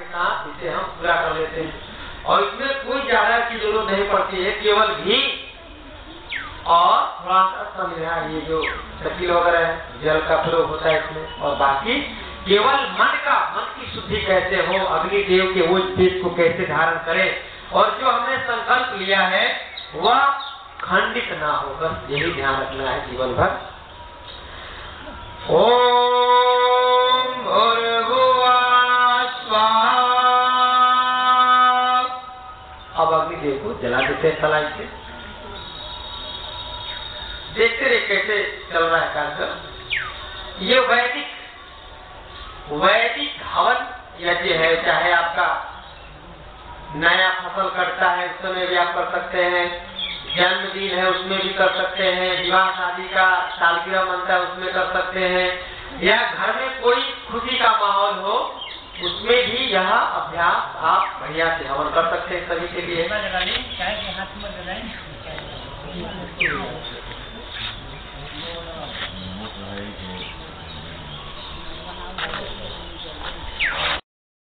इसे हम पूरा कर लेते हैं। और इसमें कोई ज़्यादा की ज़रूरत नहीं पड़ती है केवल घी और थोड़ा सा समझा ये जो शकील वगैरह है, जल का प्रयोग होता है इसमें। और बाकी केवल मन का, मन की शुद्धि कैसे हो, अग्निदेव के वो तेज को कैसे धारण करे। और जो हमने संकल्प लिया है, वह खंडित ना हो, बस यही ध्यान रखना है जीवन भर ओम अग्निदेव को जला देते कलाई से। देखते रहे कैसे चल रहा है कार्यक्रम। ये वैदिक वैदिक हवन यज्ञ है, चाहे आपका नया फ़सल कटता है, उस समय भी आप कर सकते हैं। जन्मदिन है, उसमें भी कर सकते हैं। विवाह शादी का सालगिरह मनता है उसमें कर सकते हैं। या घर में कोई खुशी का माहौल हो उसमें भी यह अभ्यास आप बढ़िया से हवन कर सकते हैं सभी के लिए।